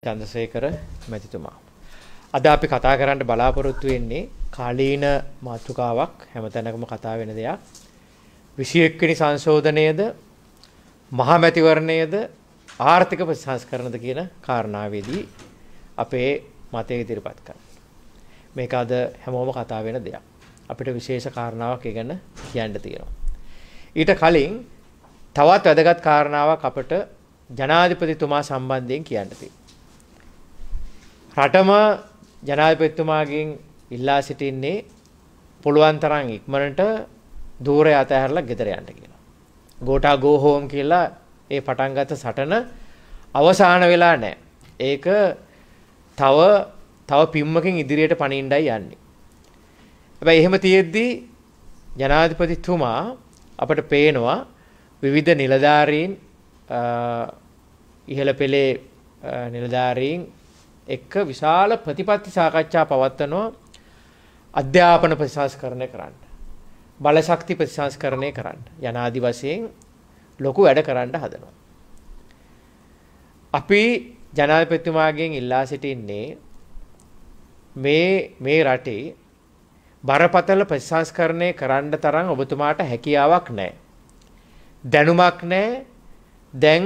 චන්දසේකර මැතිතුමා. අද අපි කතා කරන්න බලාපොරොත්තු වෙන්නේ කාලීන මාතෘකාවක් හැමතැනකම කතා වෙන දෙයක්. 21 වෙනි සංශෝධනයේද මහා මැතිවරණයේද ආර්ථික ප්‍රතිසංස්කරණද කියන කාරණාවේදී අපේ මතය ඉදිරිපත් කරන්න. මේක අද හැමෝම කතා වෙන දෙයක්. අපිට විශේෂ කාරණාවක් ඒ ගැන කියන්න තියෙනවා. ඊට කලින් තවත් වැදගත් කාරණාවක් අපට ජනාධිපතිතුමා සම්බන්ධයෙන් කියන්න තියෙනවා. රටම ජනාධිපතිතුමාගෙන් ඉල්ලා සිටින්නේ පුළුවන් තරම් ඉක්මනට দূරය අතහැරලා ගෙදර යන්න කියලා. ගෝටා ගෝ හෝම් කියලා ඒ පටන් ගත්ත සටන අවසාන වෙලා නැහැ. ඒක තව තව පිම්මකින් ඉදිරියට පනින්නයි යන්නේ. හැබැයි එහෙම තියෙද්දි ජනාධිපතිතුමා අපට පේනවා විවිධ නිලධාරීන් ඉහළ පෙළේ නිලධාරීන් එක්ක විශාල ප්‍රතිපත්ති සාකච්ඡා පවත්වනවා අධ්‍යාපන ප්‍රතිසංස්කරණය කරන්න. බලශක්ති ප්‍රතිසංස්කරණය කරන්න. යනාදි වශයෙන් ලොකු වැඩ කරන්න හදනවා. අපි ජනාධිපතිතුමාගෙන් ඉල්ලා සිටින්නේ මේ මේ රටේ බරපතල ප්‍රතිසංස්කරණය කරන්න තරම් ඔබතුමාට හැකියාවක් නැහැ. දැනුමක් නැහැ. දැන්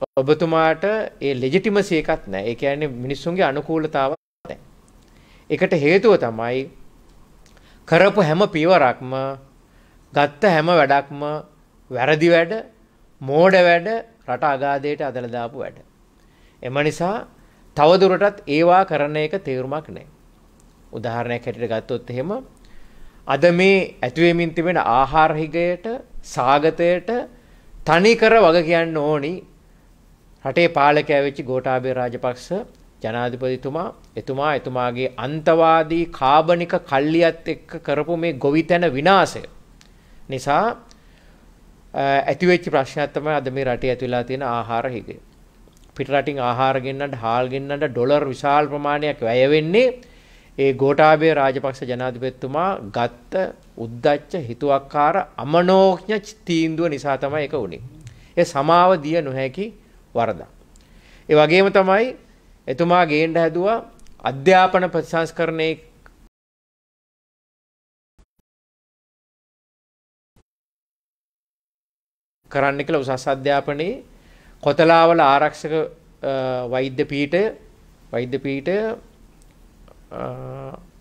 ඔබතුමාට ඒ ලෙජිටිමසි එකක් නැහැ. ඒ කියන්නේ මිනිස්සුන්ගේ අනුකූලතාවක් නැහැ. ඒකට හේතුව තමයි කරපු හැම පියවරක්ම ගත්ත හැම වැඩක්ම වැරදි වැඩ, මෝඩ වැඩ, රට අගාධයට අදලා දාපු වැඩ. එම නිසා තවදුරටත් ඒවා කරන එක තේරුමක් නැහැ. උදාහරණයක් හැටියට ගත්තොත් එහෙම අද මේ ඇතුවේමින් තිබෙන ආහාර හිගයට, සාගතයට තනිකර වග කියන්න ඕනි රටේ පාලකයා වෙච්ච ගෝඨාභය රාජපක්ෂ ජනාධිපතිතුමා එතුමා එතුමාගේ අන්තවාදී කාබනික කල්ලියත් එක්ක කරපු මේ ගොවිතැන විනාශය නිසා ඇතිවෙච්ච ප්‍රශ්නයක් තමයි අද මේ රටේ ඇතුළලා තියෙන ආහාර හිගය. පිට රටින් ආහාර ගෙන්නන්න, හාල් ගෙන්නන්න ඩොලර් විශාල ප්‍රමාණයක් වැය වෙන්නේ ඒ ගෝඨාභය රාජපක්ෂ ජනාධිපතිතුමා ගත්ත උද්දච්ච හිතුවක්කාර අමනෝඥ තීන්දුව නිසා තමයි ඒක උනේ. ඒ සමාව දිය නොහැකි වරදක්. ඒ වගේම තමයි එතුමා ගේන්න හැදුවා අධ්‍යාපන ප්‍රතිසංස්කරණයේ කරන්න කියලා උසස් අධ්‍යාපනයේ කොතලාවල ආරක්ෂක වෛද්‍ය පීඨය වෛද්‍ය පීඨය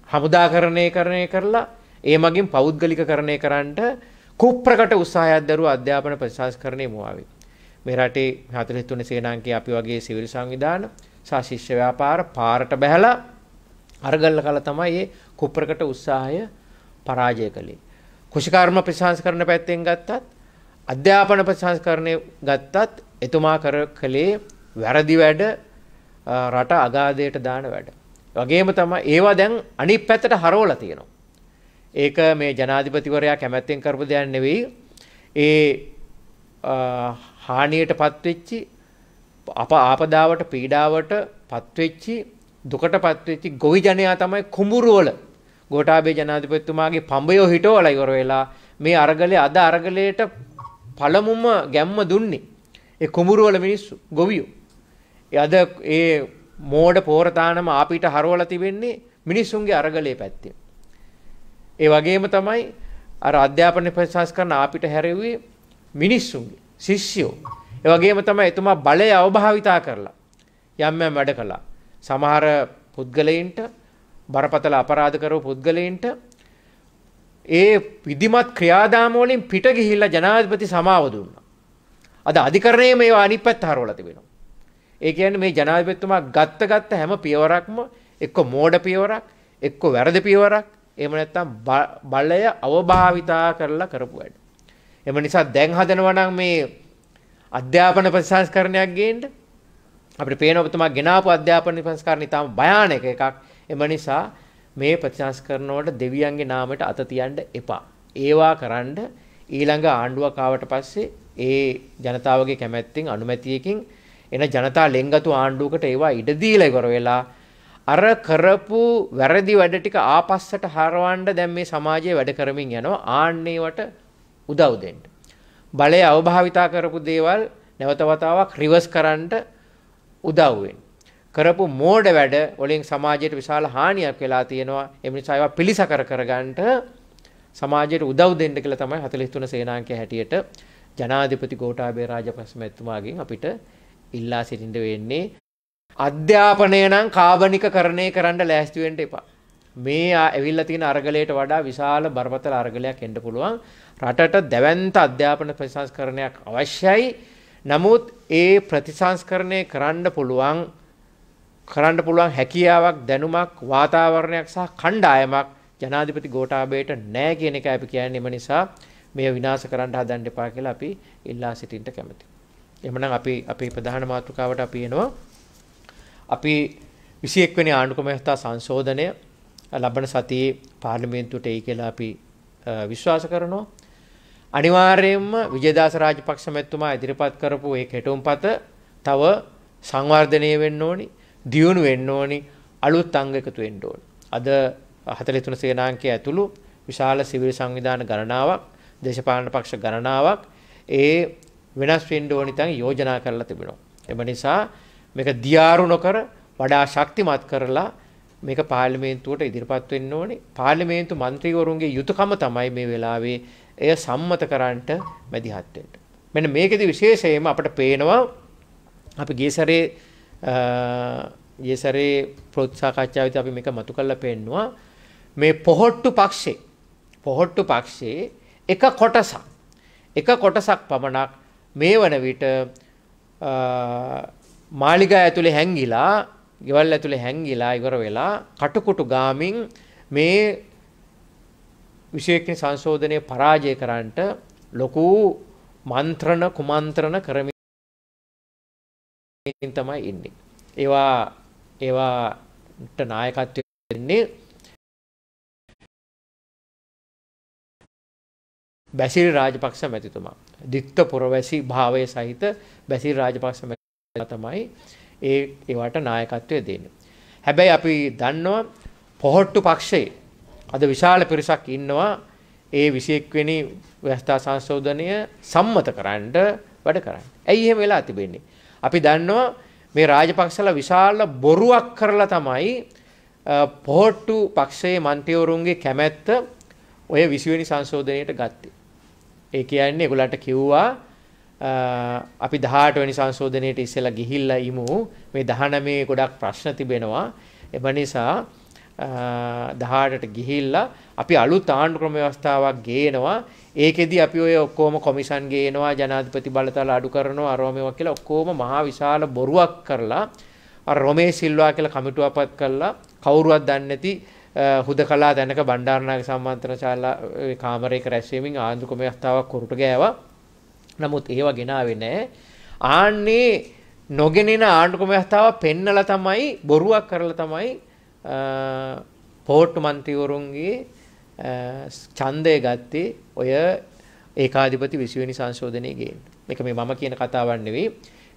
හමුදාකරණය කරණය කරලා ඒ මගින් පෞද්ගලිකකරණය කරන්නට කුප්‍රකට උත්සාහයක් දරුව අධ්‍යාපන ප්‍රතිසංස්කරණයේ මුවාවේ. මේ රටේ 43 සේනාංකයේ අපි වගේ සිවිල් සංවිධාන සහ ශිෂ්‍ය ව්‍යාපාර පාරට බැහැලා අරගල්ල කල තමයි මේ කුප්‍රකට උත්සාහය පරාජය කළේ. කුෂිකාර්ම ප්‍රතිසංස්කරණ පැත්තෙන් ගත්තත් අධ්‍යාපන ප්‍රතිසංස්කරණය ගත්තත් එතුමා කර කළේ වැරදි වැඩ රට අගාධයට දාන වැඩ. වගේම තමයි ඒවා දැන් අනිත් පැත්තට හරවලා තියෙනවා. ඒක මේ ජනාධිපතිවරයා කැමැත්තෙන් කරපු දෙයක් නෙවෙයි. ඒ හානියටපත් වෙච්චි අප ආපදාවට පීඩාවට පත් වෙච්චි දුකටපත් වෙච්චි ගොවි ජනයා තමයි කුඹුරු වල ගෝඨාභය ජනාධිපතිතුමාගේ පඹයෝ හිටවලා ඉවර වෙලා මේ අරගලේ අද අරගලයට පළමුම ගැම්ම දුන්නේ ඒ කුඹුරු වල මිනිස්සු ගොවියෝ. අද ඒ මෝඩ පෝරතානම ආපිට හරවලා තිබෙන්නේ මිනිස්සුන්ගේ අරගලේ පැත්තේ. ඒ වගේම තමයි අර අධ්‍යාපන ප්‍රතිසංස්කරණ ආපිට හැරෙව්වේ මිනිස්සුන්ගේ ශිෂ්‍යෝ. ඒ වගේම තමයි එතුමා බලය අවභාවිතා කරලා යම් යම් වැඩ කළා. සමහර පුද්ගලයින්ට බරපතල අපරාධ කරපු පුද්ගලයින්ට ඒ විධිමත් ක්‍රියාදාම වලින් පිට ගිහිල්ලා ජනාධිපති සමාව දුන්නා. අද අධිකරණයේ මේවා අනිත් පැත්ත හරවලා තිබෙනවා. ඒ කියන්නේ මේ ජනාධිපතිතුමා ගත්ත ගත්ත හැම පියවරක්ම එක්ක මෝඩ පියවරක්, එක්ක වැරදි පියවරක්, එහෙම නැත්නම් බලය අවභාවිතා කරලා කරපු වැඩ. එම නිසා දැන් හදනවා නම් මේ අධ්‍යාපන ප්‍රතිසංස්කරණයක් ගේන්න අපිට පේන ඔබතුමා ගෙනාපු අධ්‍යාපන ප්‍රතිසංස්කරණ ඉතාම භයානක එකක්. එම නිසා මේ ප්‍රතිසංස්කරණ වලට දෙවියන්ගේ නාමයට අත තියන්න එපා. ඒවා කරන්න ඊළඟ ආණ්ඩුවක් ආවට පස්සේ ඒ ජනතාවගේ කැමැත්තෙන් අනුමැතියකින් එන ජනතා ලෙන්ගතු ආණ්ඩුවකට ඒවා ඉඩ දීලා ඉවර වෙලා අර කරපු වැරදි වැඩ ටික ආපස්සට හරවන්න දැන් මේ සමාජයේ වැඩ කරමින් යනවා ආන්නේවට උදව් දෙන්න. බලය අවභාවිතා කරපු දේවල් නැවත වතාවක් රිවර්ස් කරන්න උදව් කරපු මෝඩ වැඩ වලින් සමාජයට විශාල හානියක් වෙලා තියෙනවා. ඒ නිසා ඒවා පිළිසකර කරගන්නට සමාජයට උදව් දෙන්න කියලා තමයි 43 සේනාංකය හැටියට ජනාධිපති ගෝඨාභය රාජපක්ෂ මැතිතුමාගෙන් අපිට ඉල්ලා සිටින්න වෙන්නේ අධ්‍යාපනය නම් කාබනිකකරණය කරන්න ලෑස්ති වෙන්න එපා. මේ ඇවිල්ලා තියෙන අරගලයට වඩා විශාල බරපතල අරගලයක් එන්න පුළුවන්. රටට දැවැන්ත අධ්‍යාපන ප්‍රතිසංස්කරණයක් අවශ්‍යයි. නමුත් ඒ ප්‍රතිසංස්කරණය කරන්න පුළුවන් කරන්න පුළුවන් හැකියාවක් දැනුමක් වාතාවරණයක් සහ කණ්ඩායමක් ජනාධිපති ගෝඨාභයට නැහැ කියන එක අපි කියන්නේ එම නිසා මේ විනාශ කරන්න හදන්න එපා කියලා අපි ඉල්ලා සිටින්න කැමතියි. එහෙමනම් අපි අපේ ප්‍රධාන මාතෘකාවට අපි එනවා. අපි 21 වෙනි ආණ්ඩුක්‍රම ව්‍යවස්ථා සංශෝධනය ලබන සතියේ පාර්ලිමේන්තුවට එයි කියලා අපි විශ්වාස කරනවා. අනිවාර්යයෙන්ම විජේදාස රාජපක්ෂ මැතිතුමා ඉදිරිපත් කරපු ඒ කෙටුම්පත තව සංවර්ධනය වෙන්න ඕනි, දියුණු වෙන්න ඕනි, අලුත් අංග එකතු වෙන්න ඕනි. අද 43 සේනාංකය ඇතුළු විශාල සිවිල් සංවිධාන ගණනාවක්, දේශපාලන පක්ෂ ගණනාවක් ඒ වෙනස් වෙන්න ඕනි තන් යෝජනා කරලා තිබෙනවා. එම නිසා මේක දියාරු නොකර වඩා ශක්තිමත් කරලා මේක පාර්ලිමේන්තුවට ඉදිරිපත් වෙන්න ඕනේ. පාර්ලිමේන්තු මන්ත්‍රීවරුන්ගේ යුතුයකම තමයි මේ වෙලාවේ එය සම්මත කරන්නට මැදිහත් වෙන්න. මෙන්න මේකෙදි විශේෂයෙන්ම අපිට පේනවා අපි ගියසරේ ගියසරේ ප්‍රොත්සාහකච්ඡාවේදී අපි මේක මතු කරලා පෙන්නවා මේ පොහොට්ටු පක්ෂේ පොහොට්ටු පක්ෂේ එක කොටසක් එක කොටසක් පමණක් මේ වන විට මාලිගා ඇතුලේ හැංගිලා, ගෙවල් ඇතුලේ හැංගිලා ඉවර වෙලා කටුකුටු ගාමින් මේ විශේෂඥ සංශෝධනයේ පරාජය කරන්නට ලොකු මන්ත්‍රණ කුමන්ත්‍රණ කරමින් තමයි ඉන්නේ. ඒවා ඒවාට නායකත්වය දෙන්නේ බැසිල් රාජපක්ෂ මැතිතුමා. දිත්ත පුරවැසි භාවය සහිත බැසිල් රාජපක්ෂ මැතිතුමා තමයි ඒ ඒවට නායකත්වය දෙන්නේ. හැබැයි අපි දන්නවා පොහොට්ටු පක්ෂයේ අද විශාල පිරිසක් ඉන්නවා ඒ 21 වෙනි ව්‍යවස්ථා සංශෝධනය සම්මත කරන්න වැඩ කරන්න. ඇයි එහෙම වෙලා තිබෙන්නේ? අපි දන්නවා මේ රාජපක්ෂලා විශාල බොරුවක් කරලා තමයි පොහොට්ටු පක්ෂයේ මන්ත්‍රීවරුන්ගේ කැමැත්ත ඔය 20 වෙනි සංශෝධනයට ගත්තේ. ඒ කියන්නේ ඒගොල්ලන්ට කිව්වා අපි 18 වෙනි සංශෝධනයට ඉස්සෙල්ලා ගිහිල්ලා ඉමු. මේ 19 ගොඩක් ප්‍රශ්න තිබෙනවා. ඒ නිසා 18ට ගිහිල්ලා අපි අලුත් ආණ්ඩු ක්‍රම ව්‍යවස්ථාවක් ගේනවා. ඒකෙදි අපි ඔය ඔක්කොම කොමිෂන් ගේනවා ජනාධිපති බලතල අඩු කරනවා අරෝමේවා කියලා ඔක්කොම මහා විශාල බොරුවක් කරලා අර රොමේ සිල්වා කියලා කමිටුවපත් කළා කවුරුවත් දන්නේ නැති හුදකලා දැනක බණ්ඩාරනායක සම්මන්ත්‍රණ ශාලා කාමරයක රැස්වීමෙන් ආන්දු කොමස්තාවක් කුරුට ගෑවා. නමුත් ඒව ගෙනාවේ නැහැ. ආන්නේ නොගෙනෙන ආණ්ඩු කොමස්තාව පෙන්නලා තමයි බොරුවක් කරලා තමයි පෝට්ටු මන්ත්‍රීවරුන්ගේ ඡන්දය ගත්තේ ඔය ඒකාධිපති 20 වෙනි සංශෝධනයේ ගේන්න. මේක මේ මම කියන කතාවක් නෙවෙයි.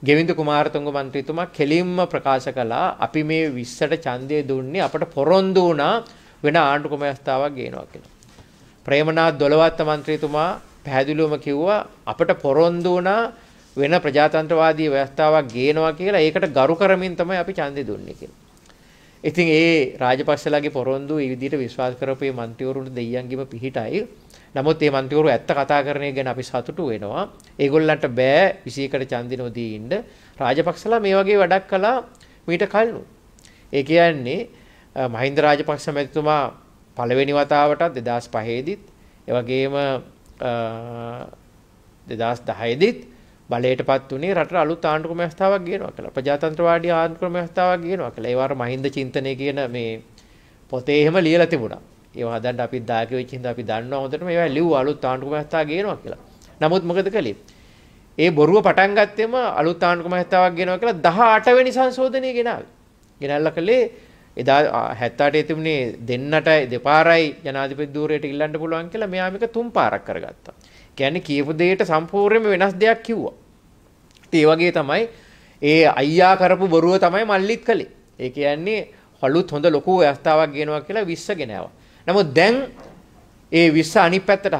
ගෙවින්ද කුමාරතුංග මන්ත්‍රීතුමා කෙලින්ම ප්‍රකාශ කළා අපි මේ 20ට ඡන්දය දුන්නේ අපට පොරොන්දු වුණා වෙන ආණ්ඩු කොමස්තාවක් ගේනවා කියලා. ප්‍රේමනාත් දොළවත්ත මන්ත්‍රීතුමා පැහැදිලිවම කිව්වා අපට පොරොන්දු වුණා වෙන ප්‍රජාතන්ත්‍රවාදී ව්‍යවස්ථාවක් ගේනවා කියලා ඒකට ගරු කරමින් තමයි අපි ඡන්දය දුන්නේ කියලා. ඉතින් ඒ රාජපක්ෂලාගේ පොරොන්දු ඒ විදිහට විශ්වාස කරපු මේ മന്ത്രിවරුන්ට දෙයියන්ගෙම පිහිටයි. නමුත් මේ മന്ത്രിවරු ඇත්ත කතා කරන එක ගැන අපි සතුටු වෙනවා. ඒගොල්ලන්ට බෑ 21කට චන්දිනෝදී ඉන්න. රාජපක්ෂලා මේ වගේ වැඩක් කළා මීට කලිනු. ඒ කියන්නේ මහින්ද රාජපක්ෂ මැතිතුමා පළවෙනි වතාවටත් 2005 දිත් ඒ වගේම 2010 දිත් බලයටපත් උනේ රටට අලුත් ආණ්ඩුක්‍රම ව්‍යවස්ථාවක් ගේනවා කියලා. ප්‍රජාතන්ත්‍රවාදී ආණ්ඩුක්‍රම ව්‍යවස්ථාවක් ගේනවා කියලා. ඒ වාර මහින්ද චින්තනය කියන මේ පොතේ එහෙම ලියලා තිබුණා. ඒවා හදන්න අපි දායක වෙච්ච හින්දා අපි දන්නවා හොඳටම ඒවා ලිව්වා අලුත් ආණ්ඩුක්‍රම ව්‍යවස්ථාව ගේනවා කියලා. නමුත් මොකද කළේ? ඒ බොරුව පටන් ගත්තෙම අලුත් ආණ්ඩුක්‍රම ව්‍යවස්ථාවක් ගේනවා කියලා 18 වෙනි සංශෝධනය ගෙනාවේ. ගෙනල්ලා කළේ එදා 78 තිබුණේ දෙන්නට දෙපාරයි ජනාධිපති ධූරයට ඉල්ලන්න පුළුවන් කියලා මෙයා මේක තුන් පාරක් කරගත්තා. කියන්නේ කියපු දෙයට සම්පූර්ණයෙන්ම වෙනස් දෙයක් කිව්වා. ඒ වගේ තමයි ඒ අයියා කරපු බොරුව තමයි මල්ලිත් කළේ. ඒ කියන්නේ හලුත් හොඳ ලොකු අවස්ථාවක් ගේනවා කියලා විශ්සගෙන ආවා. නමුත් දැන් ඒ විශ්ස අනිත් පැත්තට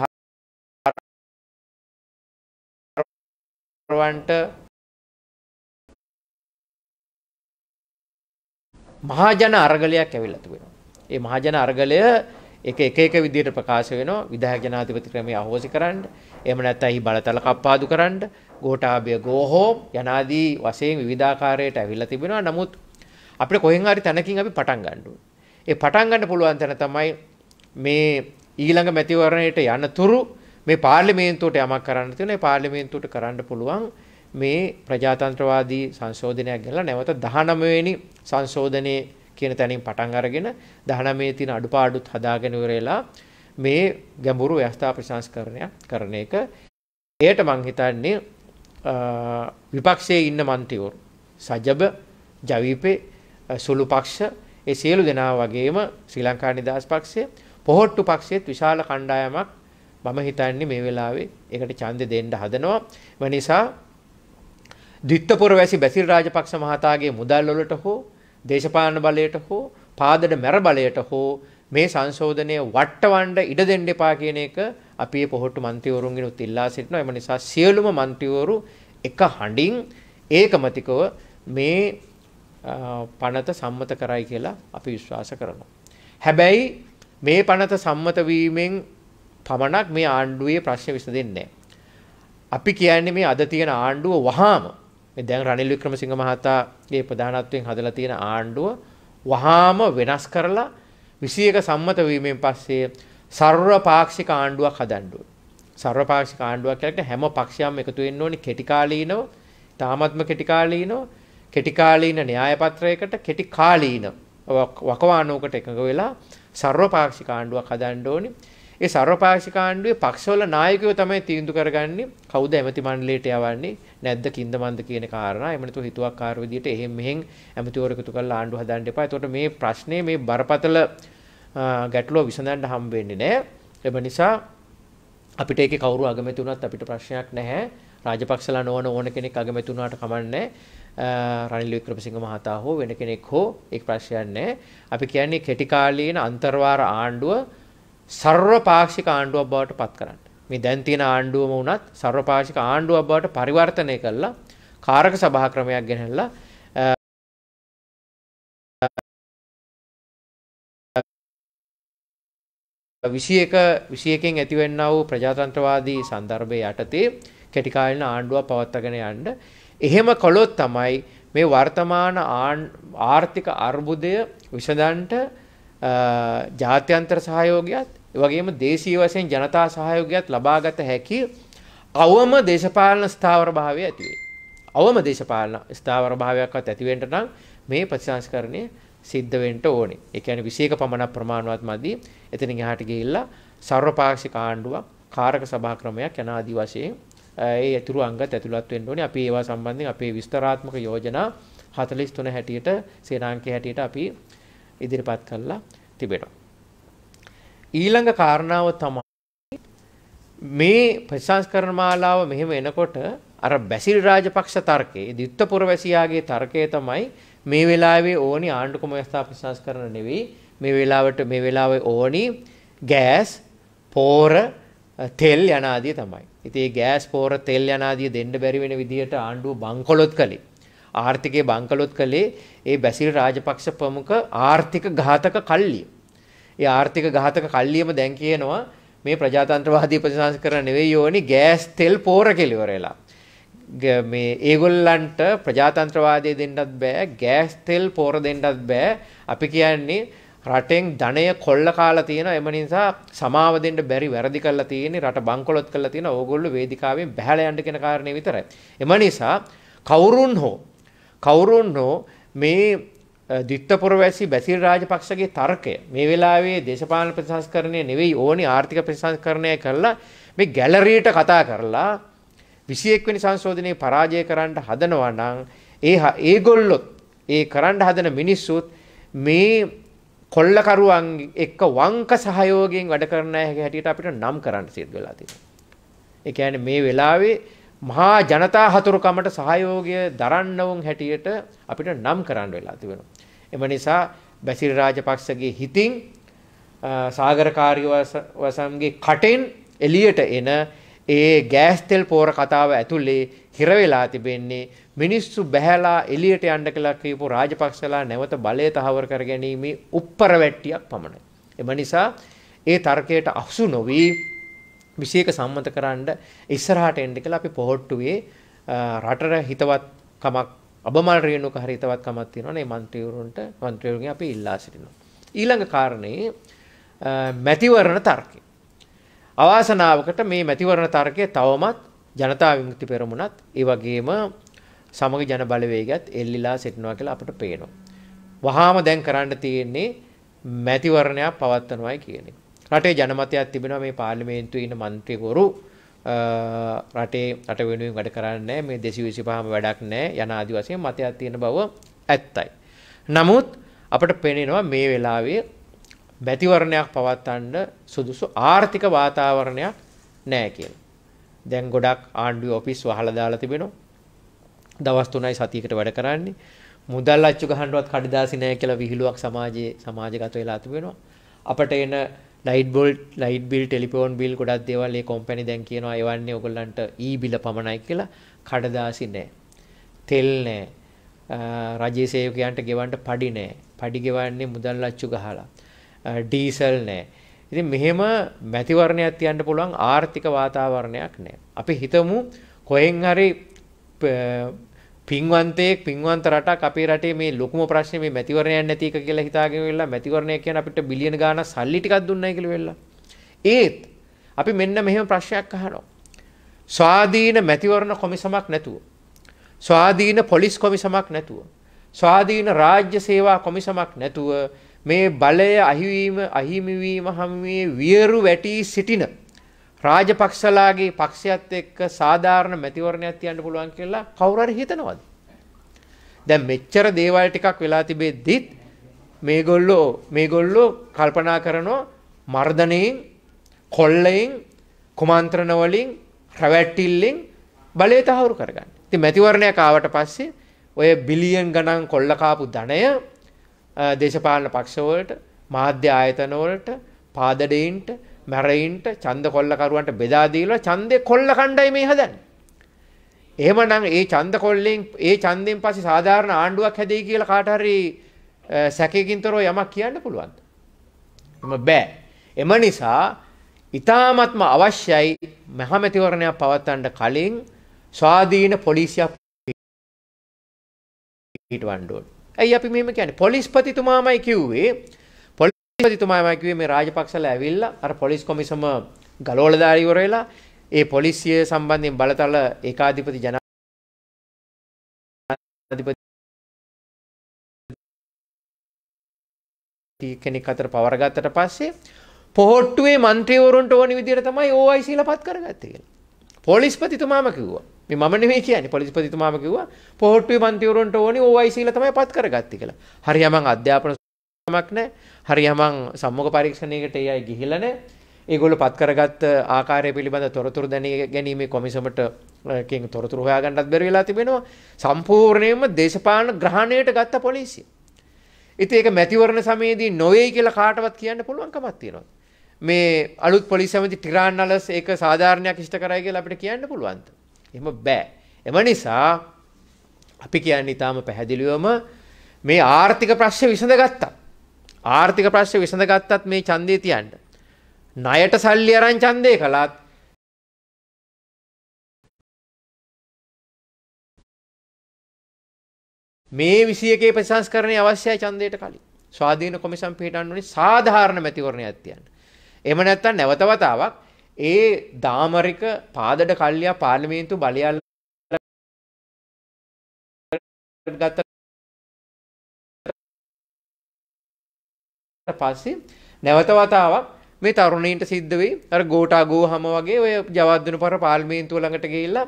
වන්ට මහජන අරගලයක් ඇවිල්ලා තිබෙනවා. ඒ මහජන අරගලය එක එක එක විදිහට ප්‍රකාශ වෙනවා. විධායක ජනාධිපති ක්‍රමය අහෝසි කරන්න. එහෙම නැත්නම් එහි බලතල කප්පාදු කරන්න. ගෝඨාභය ගෝහෝම් යනාදී වශයෙන් විවිධාකාරයට ඇවිල්ලා තිබෙනවා. නමුත් අපිට කොහෙන් හරි තැනකින් අපි පටන් ගන්න ඒ පටන් ගන්න පුළුවන් තැන තමයි මේ ඊළඟ මැතිවරණයට යනතුරු මේ පාර්ලිමේන්තුවට යමක් කරන්න තියෙනවා. ඒ පාර්ලිමේන්තුවට කරන්න පුළුවන් මේ ප්‍රජාතන්ත්‍රවාදී සංශෝධනයක් ගලා නැවත 19 වෙනි සංශෝධනයේ කියන තැනින් පටන් අරගෙන 19 තියෙන අඩුපාඩුත් හදාගෙන ඉවරලා මේ ගැඹුරු ව්‍යවස්ථා ප්‍රසංස්කරණය කරන එක. එයට මං හිතන්නේ විපක්ෂයේ ඉන්න මන්ත්‍රීවරු සජබ ජවීපේ සුළු පක්ෂ ඒ සියලු දෙනා වගේම ශ්‍රී ලංකා නිදහස් පක්ෂය පොහොට්ටු පක්ෂයේත් විශාල කණ්ඩායමක් මම හිතන්නේ මේ වෙලාවේ ඒකට ඡන්දෙ දෙන්න හදනවා. ඒ නිසා දිත්තපුර වැසි බැසිල් රාජපක්ෂ මහතාගේ මුදල් වලට හෝ දේශපාලන බලයට හෝ පාදඩ මැර බලයට හෝ මේ සංශෝධනය වට්ටවන්ඩ ඉඩ දෙන්න එපා කියන එක අපේ පොහොට්ටු මන්තිවරුන්ගෙනුත් ඉල්ලා සිටිනවා. එම නිසා සියලුම මන්තිවරු එක හඬින් ඒකමතිකව මේ පනත සම්මත කරයි කියලා අපි විශ්වාස කරනවා. හැබැයි මේ පනත සම්මත වීමෙන් පමණක් මේ ආණ්ඩුවේ ප්‍රශ්න විසඳෙන්නේ අපි කියන්නේ මේ අද තියෙන ආණ්ඩුව වහාම. දැන් රනිල් වික්‍රමසිංහ මහතා මහතාගේ ප්‍රධානත්වයෙන් හදලා තියෙන ආණ්ඩුව වහාම වෙනස් කරලා 21 සම්මත වීමෙන් පස්සේ සර්වපාක්ෂික ආණ්ඩුවක් හදන්න ඕනේ. සර්වපාක්ෂික ආණ්ඩුවක් කියලට හැම පක්ෂයක්ම එකතු වෙන්න ඕනේ කෙටි කාලීනව, තාමත්ම කෙටි කාලීනව, කෙටි කාලීන න්‍යාය පත්‍රයකට කෙටි කාලීන වකවානුවකට එකඟ වෙලා සර්වපාක්ෂික ආණ්ඩුවක් හදන්න ඕනේ. ඒ සර්වපාක්ෂික ආණ්ඩුවේ පක්ෂවල නායකයෝ තමයි තීන්දුව කරගන්නේ කවුද ඇමති මණ්ඩලයට යවන්නේ නැද්ද කින්ද මන්ද කියන කාරණා. එහෙම නැතු හිතුවක්කාර විදියට එහෙම මෙහෙන් ඇමතිවරු එකතු කරලා ආණ්ඩුව හදන්න එපා. එතකොට මේ ප්‍රශ්නේ මේ බරපතල ගැටලුව විසඳන්න හම්බ වෙන්නේ නැහැ. ඒ නිසා අපිට ඒකේ කවුරු අගමැති වුණත් අපිට ප්‍රශ්නයක් නැහැ. රාජපක්ෂලා නොවන ඕන කෙනෙක් අගමැති වුණාට කමන්නේ රනිල් වික්‍රමසිංහ මහතා හෝ වෙන කෙනෙක් හෝ ඒක ප්‍රශ්නයක් නැහැ. අපි කියන්නේ කෙටි කාලීන අන්තර්වාර ආණ්ඩුව සර්වපාක්ෂික ආණ්ඩුවක් බවට පත් කරන්න. මේ දැන් තියෙන ආණ්ඩුවම වුණත් සර්වපාක්ෂික ආණ්ඩුවක් බවට පරිවර්තනය කළා කාරක සභා ක්‍රමයක් ගෙනහැල්ලා විසියක විසියකෙන් ඇතිවෙන්නා වූ ප්‍රජාතන්ත්‍රවාදී සන්දර්භය යටතේ කෙටි කාලින ආණ්ඩුවක් පවත්වාගෙන යන්න එහෙම කළොත් තමයි මේ වර්තමාන ආර්ථික අර්බුදය විසඳන්නට ජාත්‍යන්තර සහයෝගයත් ඒ වගේම දේශීය වශයෙන් ජනතා සහයෝගයත් ලබාගත හැකි අවම දේශපාලන ස්ථාවර භාවය ඇති වෙයි. අවම දේශපාලන ස්ථාවර භාවයක්වත් ඇති වෙන්න නම් මේ ප්‍රතිසංස්කරණය සිද්ධ වෙන්න ඕනේ. ඒ කියන්නේ විශේෂ පමණක් ප්‍රමාණවත් මදි. එතනින් එහාට ගිහිල්ලා සර්වපාක්ෂික ආණ්ඩුවක් කාරක සභා ක්‍රමයක් යන ආදි වශයෙන් ඒ ඇතුළු අංගත් ඇතුළත් වෙන්න ඕනේ. අපි ඒවා සම්බන්ධයෙන් අපේ විස්තරාත්මක යෝජනා 43 හැටියට සේනාංකයේ හැටියට අපි ඉදිරිපත් කළා තිබෙනවා. ඊළඟ කාරණාව තමයි මේ ප්‍රතිසංස්කරණ මාලාව මෙහෙම එනකොට අර බැසිල් රාජපක්ෂ තර්කයේ දිත්ත පුරවැසියාගේ තර්කය තමයි මේ වෙලාවේ ඕනි ආණ්ඩුක්‍රම ව්‍යවස්ථා ප්‍රතිසංස්කරණ නෙවෙයි මේ වෙලාවට මේ වෙලාවේ ඕනි ගෑස් පෝර තෙල් යන ආදිය තමයි. ඉතින් මේ ගෑස් පෝර තෙල් යන ආදිය දෙන්න බැරි වෙන විදිහට ආණ්ඩුව බංකොලොත් කළේ. ආර්ථිකයේ බංකලොත් කළේ ඒ බැසිල් රාජපක්ෂ ප්‍රමුඛ ආර්ථික ඝාතක කල්ලිය. ඒ ආර්ථික ඝාතක කල්ලියම දැන් කියනවා මේ ප්‍රජාතන්ත්‍රවාදී ප්‍රතිසංස්කරණ නෙවෙයි ඕනි ගෑස් තෙල් පෝර කෙලිවරලා. මේ ඒගොල්ලන්ට ප්‍රජාතන්ත්‍රවාදය දෙන්නත් බෑ ගෑස් තෙල් පෝර දෙන්නත් බෑ. අපි කියන්නේ රටෙන් ධනය කොල්ල කාලා තියෙනවා එම නිසා සමාව දෙන්න බැරි වැරදි කරලා තියෙන්නේ රට බංකොලොත් කරලා තියෙනවා ඕගොල්ලෝ වේදිකාවෙන් බැහැලා යන්න කියන කාරණේ විතරයි. එම නිසා කවුරුන් හෝ කවුරුන් හෝ මේ දිත්තපුරවැසි බැසිල් රාජපක්ෂගේ තර්කය මේ වෙලාවේ දේශපාලන ප්‍රතිසංස්කරණය නෙවෙයි ඕනි ආර්ථික ප්‍රතිසංස්කරණය කරලා මේ ගැලරියට කතා කරලා 21 වෙනි සංශෝධනයේ පරාජය කරන්න හදනවා නම් ඒ ඒගොල්ලොත් ඒ කරන්න හදන මිනිස්සුත් මේ කොල්ලකරුවන් එක්ක වංක සහයෝගයෙන් වැඩ කරන හැටියට අපිට නම් කරන්න සිද්ධ වෙලා තියෙනවා. ඒ කියන්නේ මේ වෙලාවේ මහා ජනතා හතුරුකමට සහයෝගය දරන්නවුන් හැටියට අපිට නම් කරන්න වෙලා තිබෙනවා. එම නිසා බැසිල් රාජපක්ෂගේ හිතින් සාගරකාරී වසම්ගේ කටෙන් එළියට එන ඒ ගෑස් තෙල් පෝර කතාව ඇතුලේ හිර වෙලා තිබෙන්නේ මිනිස්සු බැහැලා එළියට යන්න කියලා කියපු රාජපක්ෂලා නැවත බලය තහවුරු කර ගැනීම උප්පර වැට්ටියක් පමණයි. එම නිසා ඒ තර්කයට අහසු නොවි විශේෂක සම්මත කරන්න ඉස්සරහට එන්න කියලා අපි පොහොට්ටුවේ රටට හිතවත් කමක් අබමල් රේණුක හරි හිතවත්කමක් තියෙනවනේ മന്ത്രിවරුන්ට മന്ത്രിවරුන්ගෙන් අපි ඉල්ලා සිටිනවා. ඊළඟ කාරණේ මැතිවරණ තර්කය. අවාසනාවකට මේ මැතිවරණ තර්කය තවමත් ජනතා විමුක්ති පෙරමුණත් ඒ වගේම සමග ජන බලවේගයත් එල්ලිලා සිටිනවා කියලා අපට පේනවා. වහාම දැන් කරන්න තියෙන්නේ මැතිවරණයක් පවත්වනවායි කියන එක. රටේ ජනමතයක් තිබෙනවා මේ පාර්ලිමේන්තුවේ ඉන්න മന്ത്രിවරු රටේ රට වෙනුවෙන් වැඩ කරන්නේ මේ 225ම වැඩක් නැහැ යන ආදි වශයෙන් මතයක් තියෙන බව ඇත්තයි. නමුත් අපිට පේනවා මේ වෙලාවේ මැතිවරණයක් පවත්වන්න සුදුසු ආර්ථික වාතාවරණයක් නැහැ කියලා. දැන් ගොඩක් ආණ්ඩුවේ ඔෆිස් වහලා දාලා තිබෙනවා. දවස් 3යි සතියකට වැඩ කරන්නේ. මුදල් අච්චු ගහන්නවත් කඩදාසි නැහැ කියලා විහිළුවක් සමාජයේ සමාජගත වෙලා තිබෙනවා. අපට එන ලයිට් බෝල් ලයිට් බිල් ටෙලිෆෝන් බිල් ගොඩක් දේවල් ඒ කම්පැනි දැන් කියනවා එවන්නේ ඔයගොල්ලන්ට ඊ බිල පමණයි කියලා කඩදාසි නැහැ. තෙල් නැහැ. රජයේ සේවකයන්ට ගෙවන්න පඩි නැහැ. පඩි ගෙවන්නේ මුදල් අච්චු ගහලා. ඩීසල් නැහැ. ඉතින් මෙහෙම මැතිවරණයක් තියන්න පුළුවන් ආර්ථික වාතාවරණයක් නැහැ. අපි හිතමු කොහෙන් හරි පින්වන්තයෙක් පින්වන්ත රටක් අපේ රටේ මේ ලොකුම ප්‍රශ්නේ මේ මැතිවරණයක් නැති එක කියලා හිතාගෙන වෙලා මැතිවරණය කියන අපිට බිලියන ගාණක් සල්ලි ටිකක් දුන්නයි කියලා වෙලා. ඒත් අපි මෙන්න මෙහෙම ප්‍රශ්නයක් අහනවා. ස්වාධීන මැතිවරණ කොමිසමක් නැතුව ස්වාධීන පොලිස් කොමිසමක් නැතුව ස්වාධීන රාජ්‍ය සේවා කොමිසමක් නැතුව මේ බලය අහිවීම අහිමි වීම හැමේ වියරු වැටි සිටින රාජපක්ෂලාගේ පක්ෂයත් එක්ක සාධාරණ මැතිවරණයක් තියන්න පුළුවන් කියලා කවුරු හරි හිතනවද? දැන් මෙච්චර දේවල් ටිකක් වෙලා තිබෙද්දිත් මේගොල්ලෝ මේගොල්ලෝ කල්පනා කරනවා මර්ධනයෙන් කොල්ලයෙන් කුමන්ත්‍රණ වලින් රැවැට්ටිල්ලෙන් බලය තහවුරු කරගන්න. ඉතින් මැතිවරණයක් ආවට පස්සේ ඔය බිලියන් ගණන් කොල්ල කාපු ධනය දේශපාලන පක්ෂවලට මාධ්‍ය ආයතන වලට පාදඩේන්ට මැරයින්ට ඡන්ද කොල්ලකරුවන්ට බෙදා දීලා ඡන්දේ කොල්ල කණ්ඩායම මේ හදන්නේ. එහෙමනම් ඒ ඡන්ද කොල්ලෙන් ඒ ඡන්දෙන් පස්සේ සාධාරණ ආණ්ඩුවක් හැදෙයි කියලා කාට හරි සැකයකින් තොරව යමක් කියන්න පුළුවන්ද? එම බෑ. එම නිසා ඊ타මත්ම අවශ්‍යයි මහමැතිවරණයක් පවත්වන්න කලින් ස්වාධීන පොලිසියක් පිටවන්න ඕනේ. ඇයි අපි මෙහෙම කියන්නේ? පොලිස්පතිතුමාමයි කිව්වේ තුමාමයිකවේ මේ රාජපක්ෂල ඇවිල්ල අර පොලිස් කොමිසම ගලෝලධාරීවරයලා ඒ පොලිසිය සම්බන්ධයෙන් බලතල ඒකාධිපති ජන කෙනෙක් අතර පවරගත්තට පස්සේ පොහොට්ටුවේ මන්ත්‍රීවරුන්ට ඕනි විදිහට තමයි OIC ලපත් කරගත්තේ කියලා. පොලිස්පතිතුමාම කිව්වා. මේ මම නෙමෙයි කියන්නේ පොලිස්පතිතුමාම කිව්වා පොහොට්ටුවේ මන්ත්‍රීවරුන්ට ඕනි OIC ලා තමයි පත් කරගත්තේ කියලා. හරියම අධ්‍යාපන සමක් නැහැ. හරියමං සම්මුඛ පරීක්ෂණයකට ඒ අය ගිහිල්ලා නැහැ. ඒගොල්ලෝ පත් කරගත්ත ආකාරය පිළිබඳ තොරතුරු දැනීමේ කොමිසමට කින් තොරතුරු හොයාගන්නත් බැරි වෙලා තිබෙනවා. සම්පූර්ණයෙන්ම දේශපාලන ග්‍රහණයට ගත්ත පොලිසිය. ඉතින් ඒක මැතිවරණ සමයේදී නොවේයි කියලා කාටවත් කියන්න පුළුවන් කමක් තියෙනවා. මේ අලුත් පොලිස් ඇමති ටිරාන්නලස් ඒක සාධාරණයක් ඉෂ්ට කරයි කියලා අපිට කියන්න පුළුවන්ද? එහෙම බෑ. එම නිසා අපි කියන්නේ ඊටාම පැහැදිලිවම මේ ආර්ථික ප්‍රශ්න විසඳගත්තා. ආර්ථික ප්‍රශ්න විසඳගත්තත් මේ ඡන්දේ තියන්න. ණයට සල්ලි අරන් ඡන්දේ කළත් මේ 21 ප්‍රතිසංස්කරණය අවශ්‍යයි ඡන්දයට කලින්. ස්වාධීන කොමිසම් පිටන්න ඕනේ සාධාරණ මැතිවරණයක් තියන්න. එහෙම නැත්නම් නැවත වතාවක් ඒ දාමරික පාදඩ කල්ලියා පාර්ලිමේන්තු බලයල් ගත්ත පස්සේ නැවත වතාවක් මේ තරුණයින්ට සිද්ධ වෙයි අර ගෝටා ගෝහම වගේ ඔය ජවද්දන පර පාර්ලිමේන්තුව ළඟට ගිහිල්ලා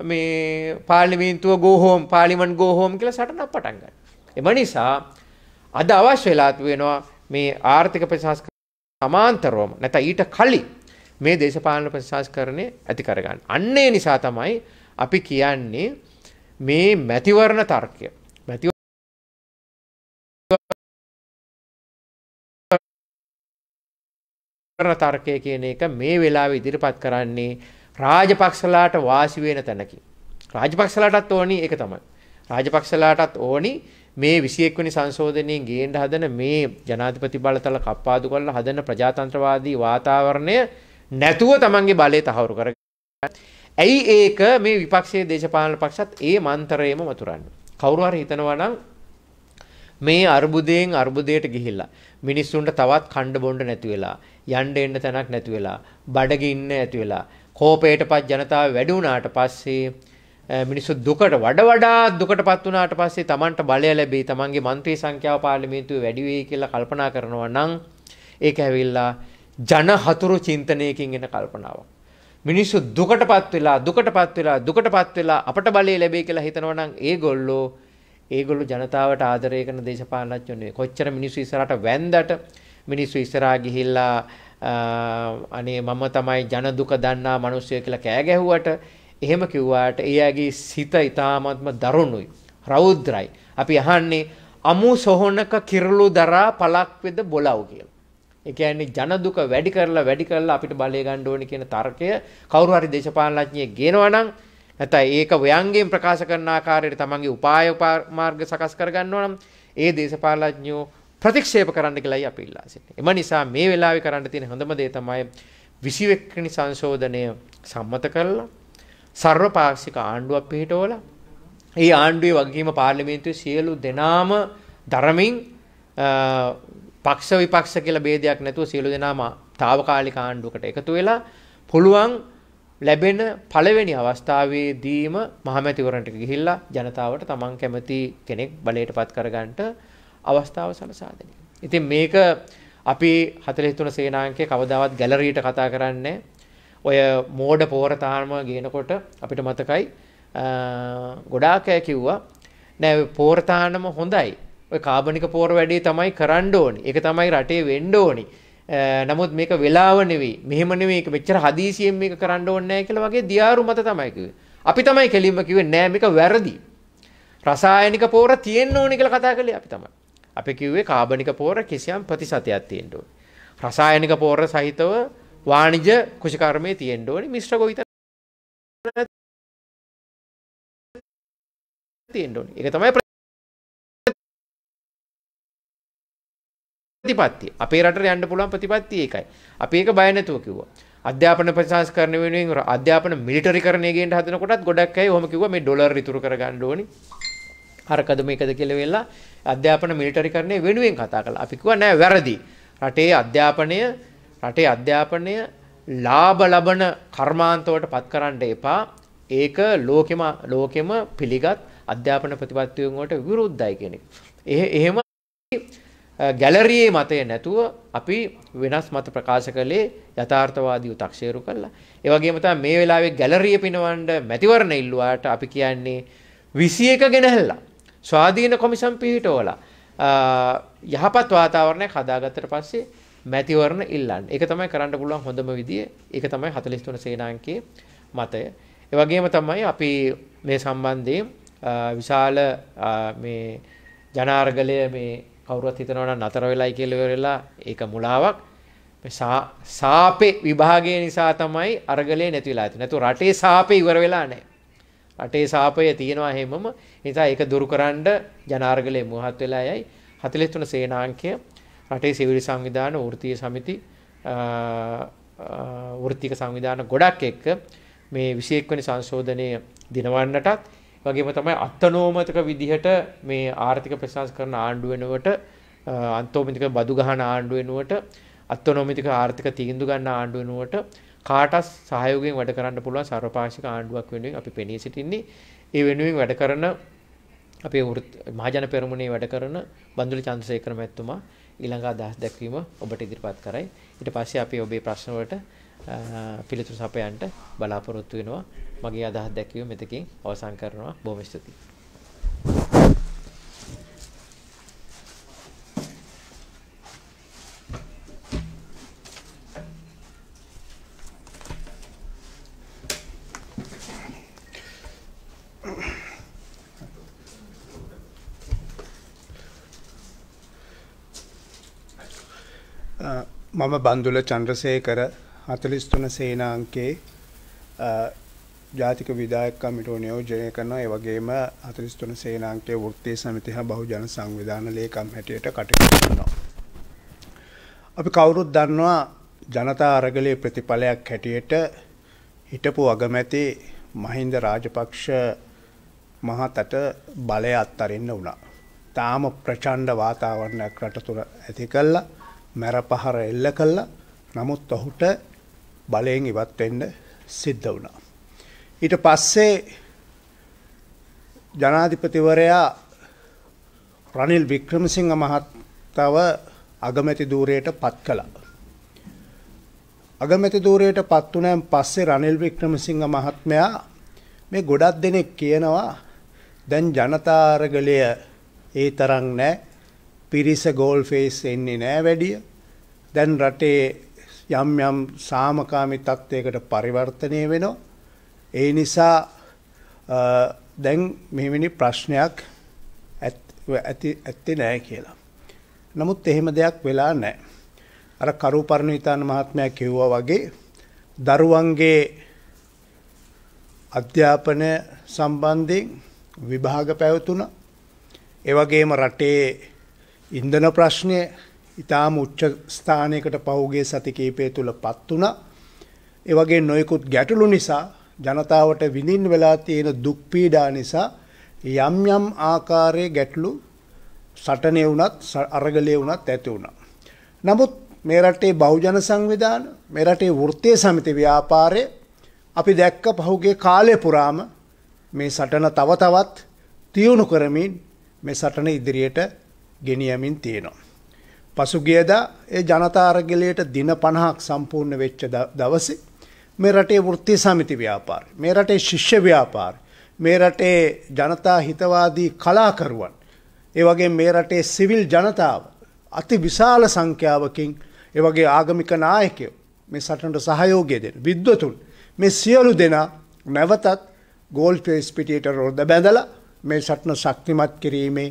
මේ පාර්ලිමේන්තුව go home parliament go home කියලා සටනක් පටන් ගන්න. එම නිසා අද අවශ්‍ය වෙලා වෙනවා මේ ආර්ථික ප්‍රතිසංස්කරණ සමාන්තරවම නැත්නම් ඊට කලින් මේ දේශපාලන ප්‍රතිසංස්කරණය ඇති කරගන්න. අන්න ඒ නිසා තමයි අපි කියන්නේ මේ මැතිවරණ තර්කය. මැතිවරණ තර්කය කියන එක මේ වෙලාවේ ඉදිරිපත් කරන්නේ රාජපක්ෂලාට වාසි වෙන තැනකින්. රාජපක්ෂලාටත් ඕනි ඒක තමයි. රාජපක්ෂලාටත් ඕනි මේ 21 වෙනි සංශෝධනයෙන් ගේන්න හදන මේ ජනාධිපති බලතල කප්පාදු කරලා හදන ප්‍රජාතන්ත්‍රවාදී වාතාවරණය නැතුව තමන්ගේ බලය තහවුරු කර ඇයි ඒක මේ විපක්ෂයේ දේශපාලන පක්ෂත් ඒ මන්තරයේම වතුරන්නේ. කවුරු හරි හිතනවා නම් මේ අර්බුදයෙන් අර්බුදයට ගිහිල්ලා මිනිස්සුන්ට තවත් කණ්ඩ බොණ්ඩ නැති වෙලා යන්න එන්න තැනක් නැති වෙලා බඩගින්න ඇති වෙලා කෝපයටපත් ජනතාව වැඩි වුණාට පස්සේ මිනිස්සු දුකට වඩ වඩා දුකටපත් වුණාට පස්සේ Tamanට බලය ලැබෙයි Tamanගේ മന്ത്രി සංඛ්‍යාව පාර්ලිමේන්තුවේ වැඩි වෙයි කියලා කල්පනා කරනවා නම් ඒක ඇවිල්ලා ජන හතුරු චින්තනයකින් එන කල්පනාවක්. මිනිස්සු දුකටපත් වෙලා දුකටපත් වෙලා දුකටපත් වෙලා අපට බලය ලැබෙයි කියලා හිතනවා නම් ඒගොල්ලෝ ඒගොල්ලෝ ජනතාවට ආදරය කරන දේශපාලනඥයෝ නෙවෙයි. කොච්චර මිනිස්සු ඉස්සරහට වැන්දට මිනිස්සු ඉස්සරහා ගිහිල්ලා අනේ මම තමයි ජන දුක දන්නා මිනිස්සය කියලා කෑ ගැහුවට එහෙම කිව්වාට එයාගේ සිත ඊ타ත්ම දරුණුයි. රෞද්‍රයි. අපි අහන්නේ අමු සොහොනක කිරළු දරා පලක් වෙද බොලව් කියලා. ඒ කියන්නේ ජන දුක වැඩි කරලා වැඩි කරලා අපිට බලය ගන්න ඕනේ කියන තර්කය කවුරු හරි දේශපාලනඥයෙක් ගේනවා නම් නැත්නම් ඒක ව්‍යංගයෙන් ප්‍රකාශ කරන ආකාරයට තමන්ගේ උපාය මාර්ග සකස් කර ගන්නවා නම් ඒ දේශපාලඥයෝ ප්‍රතික්ෂේප කරන්න කියලායි අපි ඉල්ලා සිටින්නේ. එම නිසා මේ වෙලාවේ කරන්න තියෙන හොඳම දේ තමයි 21 වෙනි සංශෝධනය සම්මත කරලා සර්වපාක්ෂික ආණ්ඩුවක් පිහිටවලා ඒ ආණ්ඩුවේ වගකීම පාර්ලිමේන්තුවේ සියලු දෙනාම ධර්මින් පක්ෂ විපක්ෂ කියලා ભેදයක් නැතුව සියලු දෙනාම తాවකාලික ආණ්ඩුවකට එකතු වෙලා පුළුවන් ලැබෙන පළවෙනි අවස්ථාවේදීම මහමැතිවරණට ගිහිල්ලා ජනතාවට තමන් කැමති කෙනෙක් බලයටපත් කරගන්නට අවස්ථාව සලසා දෙනවා. ඉතින් මේක අපි 43 සේනාංකයේ කවදාවත් ගැලරියට කතා කරන්නේ ඔය මෝඩ පෝර තාම ගේනකොට අපිට මතකයි ගොඩාක් අය කිව්වා නෑ පෝර තානම හොඳයි. ඔය කාබනික පෝර වැඩේ තමයි කරන්න ඕනි. ඒක තමයි රටේ වෙන්න ඕනි. නමුත් මේක වෙලාව නෙවෙයි. මෙහෙම නෙවෙයි. මේක මෙච්චර හදීසියෙන් මේක කරන්න ඕනේ නැහැ කියලා වගේ දියාරු මත තමයි කිව්වේ. අපි තමයි කෙලින්ම කිව්වේ නෑ මේක වැරදි. රසායනික පෝර තියෙන්න ඕනි කියලා කතා කළේ අපි තමයි. අපි කිව්වේ කාබනික පෝර කිසියම් ප්‍රතිශතයක් තියෙන්න ඕනේ. රසායනික පෝර සහිතව වාණිජ කුෂිකර්මයේ තියෙන්න ඕනේ. මිශ්‍ර ගොවිතැන තියෙන්න ඕනේ. ඒක තමයි ප්‍රතිපත්තිය. අපේ රටට යන්න පුළුවන් ප්‍රතිපත්තිය ඒකයි. අපි ඒක බය නැතුව කිව්වා. අධ්‍යාපන ප්‍රතිසංස්කරණ වෙනුවෙන් අධ්‍යාපන මිලිටරිකරණය ගේන්න හදනකොටත් ගොඩක් අය ඔහොම කිව්වා මේ ඩොලර් ඉතුරු කරගන්න ඕනි. අරකද මේකද කියලා වෙලා අධ්‍යාපන මිලිටරිකරණය වෙනුවෙන් කතා කළා. අපි කිව්වා නෑ වැරදි. රටේ අධ්‍යාපනය රටේ අධ්‍යාපනය ලාභ ලබන කර්මාන්තවලට පත් කරන්න එපා. ඒක ලෝකෙම ලෝකෙම පිළිගත් අධ්‍යාපන ප්‍රතිපත්තියන් වලට විරුද්ධයි කියන එක. එහෙම ගැලරියේ මතය නැතුව අපි වෙනස් මත ප්‍රකාශ කළේ යථාර්ථවාදීව තක්සේරු කළා. ඒ වගේම තමයි මේ වෙලාවේ ගැලරිය පිනවන්න මැතිවරණ ඉල්ලුවාට අපි කියන්නේ 21 ගෙනහැල්ලා. ස්වාධීන කොමිසම් පිහිටවලා යහපත් වාතාවරණයක් හදාගත්තට පස්සේ මැතිවරණ ඉල්ලන්න. ඒක තමයි කරන්න පුළුවන් හොඳම විදිය. ඒක තමයි 43 සේනාංකයේ මතය. ඒ වගේම තමයි අපි මේ සම්බන්ධයෙන් විශාල මේ ජනාර්ගලය මේ කවුරුත් හිතනවා නම් නතර වෙලයි කියලා ඉවරලා ඒක මුලාවක්. සාපේ විභාගය නිසා තමයි අරගලේ නැති වෙලා තියෙන්නේ. නැතු රටේ සාපේ ඉවර වෙලා නැහැ. රටේ සාපය තියෙනවා හැමම. නිසා ඒක දුරුකරන්න ජනාර්ගලේ මුවහත් වෙලා යයි 43 සේනාංකය රටේ සිවිල් සංවිධාන වෘත්තීය සමිති වෘත්තික සංවිධාන ගොඩක් එක්ක මේ 21 වෙනි සංශෝධනය දිනවන්නටත් වගේම තමයි අත්නෝමතක විදිහට මේ ආර්ථික ප්‍රසංස්කරණ ආණ්ඩුව වෙනුවට අන්තෝමිතික බදු ගහන ආණ්ඩුව වෙනුවට අත්නෝමිතික ආර්ථික තීන්දුව ගන්න ආණ්ඩුව වෙනුවට කාටත් සහයෝගයෙන් වැඩ කරන්න පුළුවන් සර්වපාක්ෂික ආණ්ඩුවක් වෙනුවෙන් අපි පෙනී සිටින්නේ. ඒ වෙනුවෙන් වැඩ කරන අපේ මහජන පෙරමුණේ වැඩ කරන බන්දුලි චන්ද්‍රසේකර මැතිතුමා ඊළඟ අදහස් දැක්වීම ඔබට ඉදිරිපත් කරයි. ඊට පස්සේ අපි ඔබේ ප්‍රශ්න වලට පිළිතුරු සපයන්න බලාපොරොත්තු වෙනවා. මගේ අදහස් දැක්වීම මෙතකින් අවසන් කරනවා. බොහොම ස්තුතියි. මම බන්දුල චන්ද්‍රසේකර 43 සේනාංකේ ජාතික විදායක කමිටුව නියෝජනය කරනවා ඒ වගේම 43 සේනාංකයේ වෘත්තීය සමිතිය හා බහුජන සංවිධාන ලේකම් හැටියට කටයුතු කරනවා. අපි කවුරුත් දන්නවා ජනතා අරගලයේ ප්‍රතිඵලයක් හැටියට හිටපු අගමැති මහින්ද රාජපක්ෂ මහතට බලය අත්තරින්න වුණා. තාම ප්‍රචණ්ඩ වාතාවරණයක් රට තුළ ඇති කළා මැරපහර එල්ල කළා නමුත් ඔහුට බලයෙන් ඉවත් වෙන්න සිද්ධ වුණා. ඊට පස්සේ ජනාධිපතිවරයා රනිල් වික්‍රමසිංහ මහත්තව අගමැති ධූරයට පත් කළා. අගමැති ධූරයට පත් වුණාන් පස්සේ රනිල් වික්‍රමසිංහ මහත්මයා මේ ගොඩක් දෙනෙක් කියනවා දැන් ජනතා අරගලය ඒ තරම් නැහැ. පිරිස ගෝල් ෆේස් එන්නේ නැහැ වැඩිය. දැන් රටේ යම් යම් සාමකාමී තත්ත්වයකට පරිවර්තනය වෙනවා. ඒ නිසා දැන් මෙවැනි ප්‍රශ්නයක් ඇති ඇත්තේ නැහැ කියලා. නමුත් එහෙම දෙයක් වෙලා නැහැ. අර කරුපර්ණවිතාන මහත්මයා කිව්වා වගේ දරුවන්ගේ අධ්‍යාපනය සම්බන්ධයෙන් විභාග පැවතුණා. ඒ වගේම රටේ ඉන්ධන ප්‍රශ්නය ඊටාම උච්ච ස්ථානයකට පහුගිය සති කිහිපය තුලපත් වුණා. ඒ වගේ නොයෙකුත් ගැටලු නිසා ජනතාවට විඳින්න වෙලා තියෙන දුක් පීඩා නිසා යම් යම් ආකාරයේ ගැටලු සටනේ වුණත් අරගලයේ වුණත් ඇති වුණා. නමුත් මේ රටේ බහුජන සංවිධාන මේ රටේ වෘත්තීය සමිති ව්‍යාපාරයේ අපි දැක්ක පහුගිය කාලය පුරාම මේ සටන තව තවත් තියුණු කරමින් මේ සටන ඉදිරියට ගෙනියමින් තියෙනවා. පසුගියදා ඒ ජනතා අරගලයට දින 50ක් සම්පූර්ණ වෙච්ච දවසේ මේ රටේ වෘත්තීය සමිති ව්‍යාපාරය, මේ රටේ ශිෂ්‍ය ව්‍යාපාරය, මේ රටේ ජනතා හිතවාදී කලාකරුවන්, ඒ වගේ මේ රටේ සිවිල් ජනතාව අති විශාල සංඛ්‍යාවකින් ඒ වගේ ආගමික නායකයෝ මේ සටනට සහයෝගය දෙන විද්වතුන් මේ සියලු දෙනා නැවතත් ගෝල් ෆේස් පිටියට රොද බැඳලා මේ සටන ශක්තිමත් කිරීමේ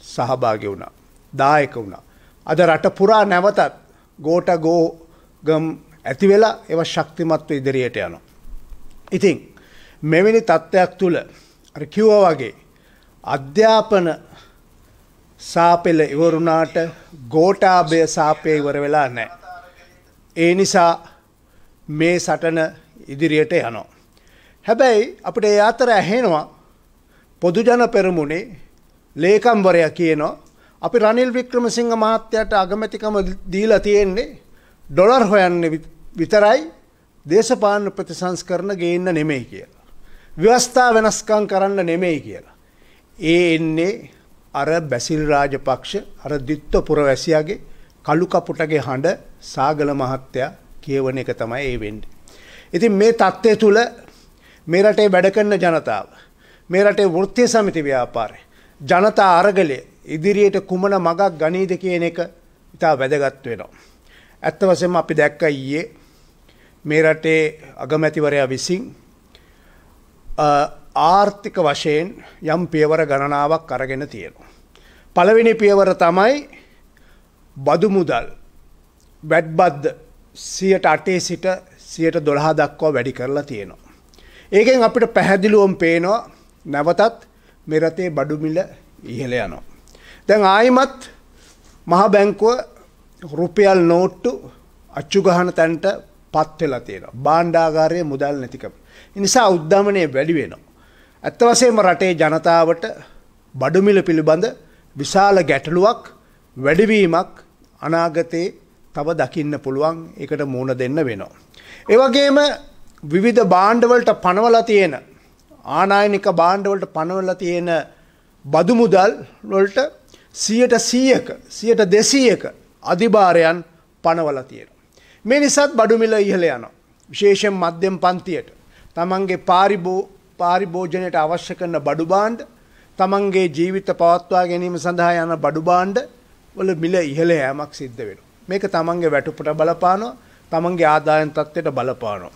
සහභාගී වුණා. දායක වුණා. අද රට පුරා නැවතත් ගෝට ගෝගම් ඇති වෙලා ඒව ශක්තිමත්ව ඉදිරියට යනවා. ඉතින් මෙවැනි තත්ත්වයක් තුළ අර කිව්වා වගේ අධ්‍යාපන සාපෙල ඉවරුණාට ගෝටාභය සාපය ඉවර වෙලා නැහැ. ඒ නිසා මේ සටන ඉදිරියට යනවා. හැබැයි අපිට ඒ අතර ඇහෙනවා පොදුජන පෙරමුණේ ලේකම්වරයා කියනවා අපි රනිල් වික්‍රමසිංහ මහත්තයාට අගමැතිකම දීලා තියෙන්නේ ඩොලර් හොයන්න විතරයි දේශපාලන ප්‍රතිසංස්කරණ ගේන්න නෙමෙයි කියලා. ව්‍යවස්ථා වෙනස්කම් කරන්න නෙමෙයි කියලා. ඒ එන්නේ අර බැසිල් රාජපක්ෂ අර දිත්ත පුරවැසියාගේ කළු කපුටගේ හඬ සාගල මහත්තයා කියවන එක තමයි ඒ වෙන්නේ. ඉතින් මේ தත්ත්වය තුල මේ රටේ වැඩ කරන ජනතාව මේ රටේ වෘත්තීය සමිති ව්‍යාපාරය ජනතා අරගලය ඉදිරියට කුමන මගක් ගනීද කියන එක ඉතා වැදගත් වෙනවා. ඇත්ත වශයෙන්ම අපි දැක්ක ඊයේ මේ රටේ අගමැතිවරයා විසින් ආර්ථික වශයෙන් යම් පියවර ගණනාවක් අරගෙන තියෙනවා. පළවෙනි පියවර තමයි බදු මුදල් වැඩ්බද්ද සියට අටේ සිට සියට දොළහා දක්වා වැඩි කරලා තියෙනවා. ඒකෙන් අපිට පැහැදිලුවම් පේනවා නැවතත් මෙරතේ බඩුමිල ඉහළ යනවා. දැන් ආයිමත් මහ බැංකුව රුපියල් නෝට්ටු අච්චු ගහන තැන්ට පත් වෙලා තියෙනවා. භාණ්ඩාගාරයේ මුදල් නැතිකම. ඒ නිසා උද්දමනය වැඩි වෙනවා. ඇත්ත වශයෙන්ම රටේ ජනතාවට බඩුමිල පිළිබඳ විශාල ගැටලුවක් වැඩිවීමක් අනාගතේ තව දකින්න පුළුවන් ඒකට මූණ දෙන්න වෙනවා. ඒ වගේම විවිධ භාණ්ඩවලට පනවලා තියෙන ආනායනික භාණ්ඩවලට පනවලා තියෙන බදු මුදල් වලට 100ක 100ක 200ක අධිභාරයන් පනවලා තියෙනවා. මේ නිසාත් බඩු මිල ඉහළ යනවා. විශේෂයෙන් මධ්‍යම පන්තියට තමන්ගේ පාරිභෝ පාරිභෝජනයට අවශ්‍ය කරන බඩු භාණ්ඩ තමන්ගේ ජීවිත පවත්වා ගැනීම සඳහා යන බඩු භාණ්ඩ වල මිල ඉහළ යෑමක් සිද්ධ වෙනවා. මේක තමන්ගේ වැටුපට බලපානවා, තමන්ගේ ආදායම් තත්ත්වයට බලපානවා.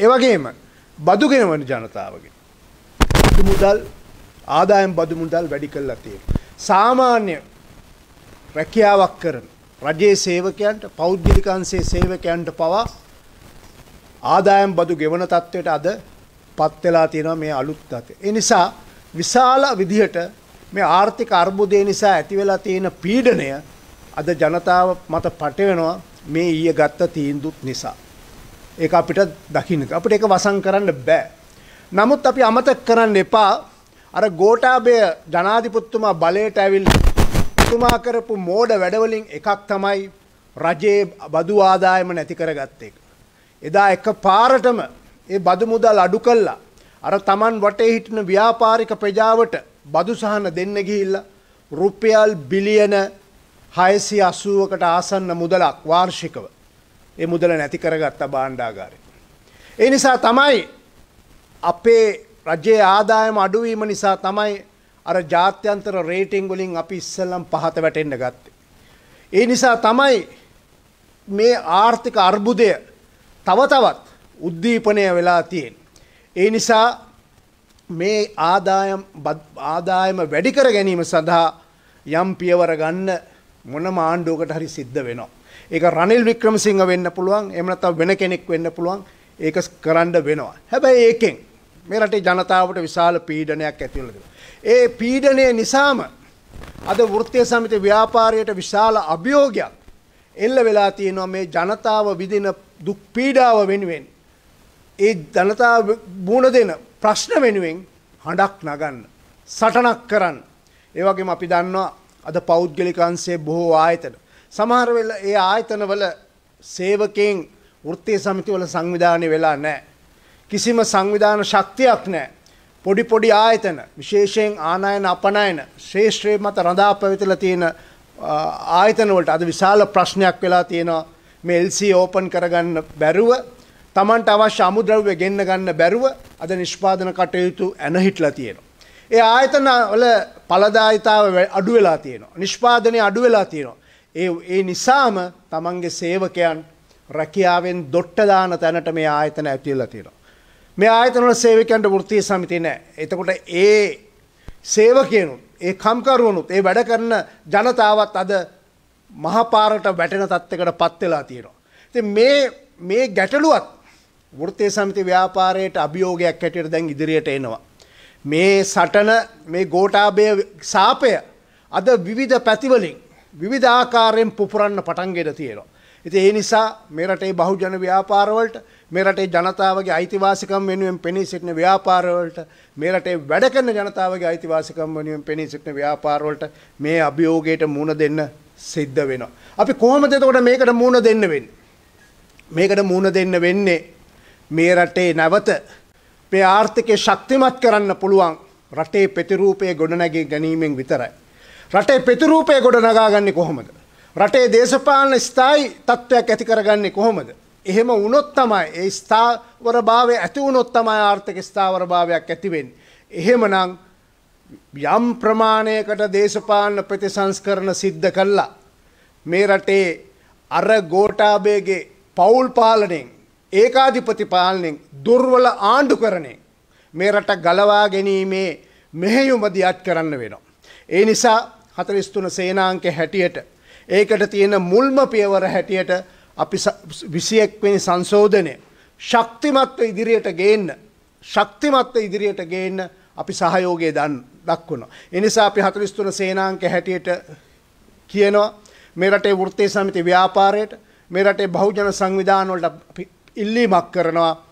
ඒ වගේම බදු ගෙනවන ජනතාවගේ බදු මුදල් ආදායම් බදු මුදල් වැඩි කරලා තියෙනවා. සාමාන්‍ය රැකියාවක් කරන රජයේ සේවකයන්ට පෞද්ගලික අංශයේ සේවකයන්ට පවා ආදායම් බදු ගෙවන තත්ත්වයට අද පත්වෙලා තියෙනවා මේ අලුත් තත්ත්වය. ඒ නිසා විශාල විදිහට මේ ආර්ථික අර්බුදය නිසා ඇති වෙලා තියෙන පීඩනය අද ජනතාව මත පටවෙනවා මේ ඊය ගත්ත තීන්දුත් නිසා. ඒක අපිට දකින්න. අපිට ඒක වසන් කරන්න බෑ. නමුත් අපි අමතක කරන්න එපා අර ගෝඨාභය ජනාධිපතිතුමා බලයට ඇවිල්ලා එතුමා කරපු මෝඩ වැඩවලින් එකක් තමයි රජයේ බදු ආදායම නැති කරගත්ත එක. එදා එක පාරටම ඒ බදු මුදල් අඩු කල්ලා අර තමන් වටේ හිටන ව්‍යාපාරික ප්‍රජාවට බදු සහන දෙන්න ගිහිල්ලා රුපියල් බිලියන හයසි අසුවකට ආසන්න මුදලක් වාර්ෂිකව ඒ මුදල නැති කරගත්ත බාණ්ඩාගාරය. ඒ නිසා තමයි අපේ රජයේ ආදායම අඩුවීම නිසා තමයි අර ජාත්‍යන්තර රේටිං වලින් අපි ඉස්සල්ලම් පහත වැටෙන්න ගත්තේ. ඒ නිසා තමයි මේ ආර්ථික අර්බුදය තව තවත් උද්දීපනය වෙලා තියෙන. ඒ නිසා මේ ආදායම් ආදායම වැඩිකර ගැනීම සඳහා යම් පියවර ගන්න මොනම ආණ්ඩුවකට හරි සිද්ධ වෙනවා. ඒක රනිල් වික්‍රමසිංහ වෙන්න පුළුවන් එහෙම නැත්නම් වෙන කෙනෙක් වෙන්න පුළුවන් ඒක කරන්න වෙනවා. හැබැයි ඒකෙන් මේ රටේ ජනතාවට විශාල පීඩනයක් ඇති වෙලා ඒ පීඩනය නිසාම අද වෘත්තීය සමිති ව්‍යාපාරයට විශාල අභියෝගයක් එල්ල වෙලා තියෙනවා මේ ජනතාව විදින දුක් පීඩාව වෙනුවෙන්. ඒ ජනතාව මුණ දෙන ප්‍රශ්න වෙනුවෙන් හඬක් නගන්න සටනක් කරන්න. ඒ වගේම අපි දන්නවා අද පෞද්ගලික අංශයේ බොහෝ ආයතන. සමහර වෙලාව ඒ ආයතනවල සේවකයන් වෘත්තීය සමිතිවල සංවිධානය වෙලා නැහැ. කිසිම සංවිධාන ශක්තියක් නැහැ පොඩි පොඩි ආයතන විශේෂයෙන් ආනයන අපනයන ශ්‍රේෂ්ත්‍රයේ මත රඳා පැවතිලා තියෙන ආයතන වලට අද විශාල ප්‍රශ්නයක් වෙලා තියෙනවා මේ LC ඕපන් කරගන්න බැරුව Tamanට අවශ්‍ය අමුද්‍රව්‍ය ගෙන්න ගන්න බැරුව අද නිෂ්පාදන කටයුතු ඇන හිටලා තියෙනවා. ඒ ආයතන වල ඵලදායිතාව අඩු වෙලා තියෙනවා. නිෂ්පාදනය අඩු වෙලා තියෙනවා. ඒ ඒ නිසාම Tamanගේ සේවකයන් රැකියාවෙන් දොට්ට දාන තැනට මේ ආයතන ඇතිවෙලා තියෙනවා. මේ ආයතනවල සේවකයන්ට වෘත්තීය සමිතිය නැහැ. එතකොට ඒ සේවකයනුත් ඒ කම්කරුවනුත් ඒ වැඩ කරන ජනතාවත් අද මහපාරට වැටෙන තත්ත්වයකට පත් වෙලා තියෙනවා. ඉතින් මේ මේ ගැටලුවත් වෘත්තීය සමිති ව්‍යාපාරයට අභියෝගයක් හැටියට දැන් ඉදිරියට එනවා. මේ සටන මේ ගෝඨාභය සාපය අද විවිධ පැතිවලින් විවිධ ආකාරයෙන් පුපුරන්න පටන්ගෙන තියෙනවා. ඉතින් ඒ නිසා මේ රටේ බහුජන ව්‍යාපාරවලට මේ රටේ ජනතාවගේ අයිතිවාසිකම් වෙනුවෙන් පෙනී සිටින ව්‍යාපාරවලට මේ රටේ වැඩ කරන ජනතාවගේ අයිතිවාසිකම් වෙනුවෙන් පෙනී සිටින ව්‍යාපාරවලට මේ අභියෝගයට මුහුණ දෙන්න සිද්ධ වෙනවා. අපි කොහොමද එතකොට මේකට මුහුණ දෙන්න වෙන්නේ? මේකට මුහුණ දෙන්න වෙන්නේ මේ රටේ නැවත මේ ආර්ථිකය ශක්තිමත් කරන්න පුළුවන් රටේ ප්‍රතිරූපය ගොඩනැගී ගැනීමෙන් විතරයි. රටේ ප්‍රතිරූපය ගොඩනගාගන්නේ කොහොමද? රටේ දේශපාලන ස්ථායි තත්ත්වයක් ඇති කරගන්නේ කොහොමද? එහෙම වුණොත් තමයි ඒ ස්ථාවරභාවය ඇති වුණොත් තමයි ආර්ථික ස්ථාවරභාවයක් ඇති වෙන්නේ. එහෙමනම් යම් ප්‍රමාණයකට දේශපාලන ප්‍රතිසංස්කරණ සිද්ධ කළා මේ රටේ අර ගෝඨාභයගේ පෞල් පාලනයෙන් ඒකාධිපති පාලනයෙන් දුර්වල ආණ්ඩුකරණයෙන් මේ රට ගලවා ගැනීමේ මෙහෙයුම දියත් කරන්න වෙනවා. ඒ නිසා 43 සේනාංක හැටියට ඒකට තියෙන මුල්ම පියවර හැටියට අපි විසියෙක්වෙනි සංශෝධනය. ශක්තිමත්ව ඉදිරියට ගේන්න. ශක්තිමත්ව ඉදිරියට ගේන්න අපි සහයෝගය දන් දක්වුණ. එනිසා අපි හතුරිස්තුන සේනාංක හැටියට කියනවා මේ රටේ වෘත්තේ සමිති ව්‍යාපාරයට මේ රටේ බහුජන සංවිධානවලට ඉල්ලීමක් කරනවා.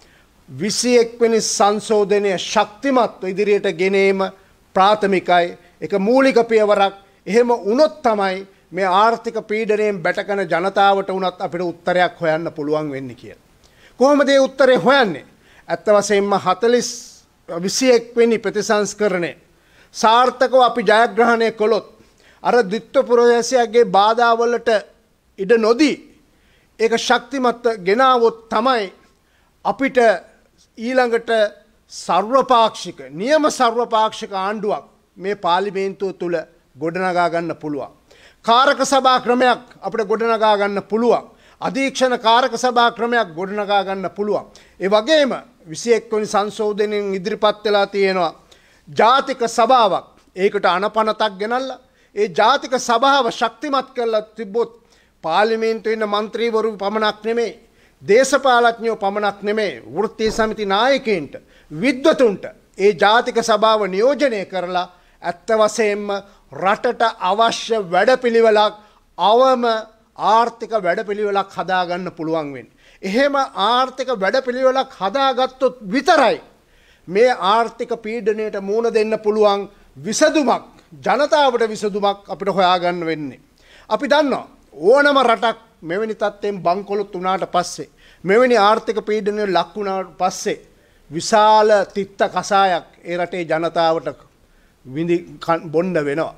විසියෙක්වෙනි සංශෝධනය ශක්තිමත්ව ඉදිරියට ගෙනීම ප්‍රාථමිකයි. එක මූලික පියවරක්. එහෙම උනොත් තමයි මේ ආර්ථික පීඩනයෙන් බැටකන ජනතාවට වුණත් අපිට උත්තරයක් හොයන්න පුළුවන් වෙන්නේ කියලා. කොහොමද ඒ උත්තරේ හොයන්නේ? ඇත්ත වශයෙන්ම 40 21 වෙනි ප්‍රතිසංස්කරණය සාර්ථකව අපි ජයග්‍රහණය කළොත් අර ද්විත්ව පුරවැසියාගේ බාධාවලට ඉඩ නොදී ඒක ශක්තිමත් ගෙනාවොත් තමයි අපිට ඊළඟට සර්වපාක්ෂික නියම සර්වපාක්ෂික ආණ්ඩුවක් මේ පාර්ලිමේන්තුව තුළ ගොඩනගා ගන්න පුළුවන්. කාරක සභා ක්‍රමයක් අපට ගොඩනගා ගන්න පුළුවන්. අධීක්ෂණ කාරක සභා ක්‍රමයක් ගොඩනගා ගන්න පුළුවන්. ඒ වගේම විසියෙක්වනි සංශෝධනයෙන් ඉදිරිපත් වෙලා තියෙනවා. ජාතික සභාවක් ඒකට අනපනතක් ගෙනල්ල. ඒ ජාතික සභාව ශක්තිමත් කරලා තිබ්බොත් පාලිමේන්තු ඉන්න මන්ත්‍රීවරු පමණක් නෙමේ. දේශපාලඥයෝ පමණක් නෙමේ වෘත්තී සමිති නායකයින්ට විද්වතුන්ට ඒ ජාතික සභාව නියෝජනය කරලා ඇත්ත වශයෙන්ම රටට අවශ්‍ය වැඩපිළිවෙලක් අවම ආර්ථික වැඩපිළිවෙලක් හදාගන්න පුළුවන් වෙන්නේ. එහෙම ආර්ථික වැඩපිළිවෙලක් හදාගත්තොත් විතරයි මේ ආර්ථික පීඩනයට මූුණ දෙන්න පුළුවන් විසදුමක් ජනතාවට විසදුමක් අපිට හොයාගන්න වෙන්නේ. අපි දන්න ඕනම රටක් මෙවැනි තත්ත්වයෙන් බංකොලොත් වනාට පස්සේ. මෙවැනි ආර්ථික පීඩනය ලක්වුණාට පස්සේ. විශාල තිත්ත කසායක් ඒ රටේ ජනතාවට විඳි බොන්්ඩ වෙනවා.